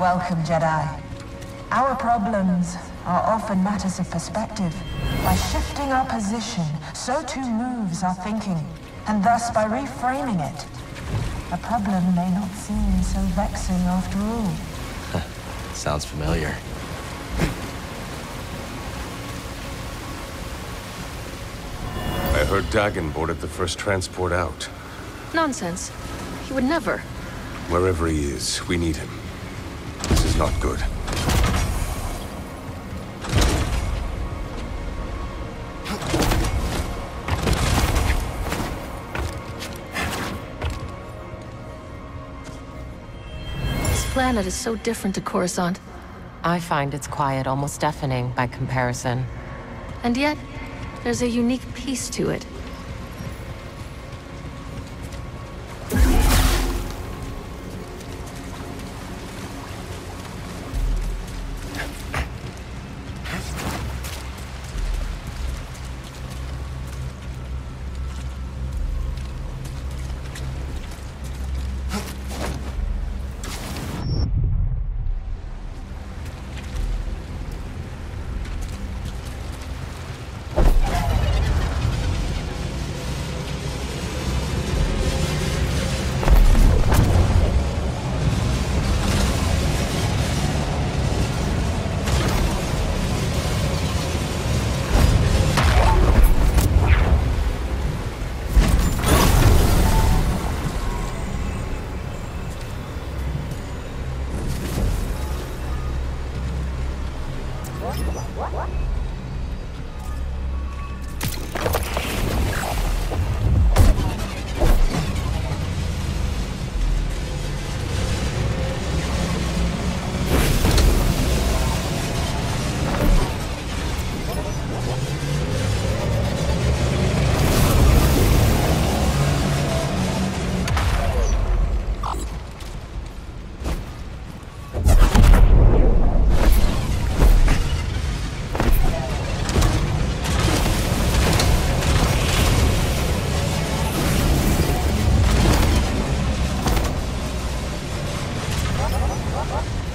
Welcome, Jedi. Our problems are often matters of perspective. By shifting our position, so too moves our thinking. And thus, by reframing it, a problem may not seem so vexing after all. Sounds familiar. I heard Dagan boarded the first transport out. Nonsense. He would never. Wherever he is, we need him. This not good. This planet is so different to Coruscant. I find its quiet almost deafening by comparison. And yet, there's a unique peace to it. What? What? What? Uh-huh.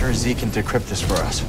Sure Z can decrypt this for us.